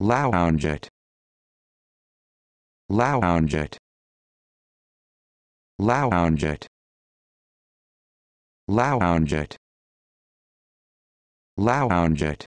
lounge it. Lounge it. Lounge it. Lounge it. Lounge it.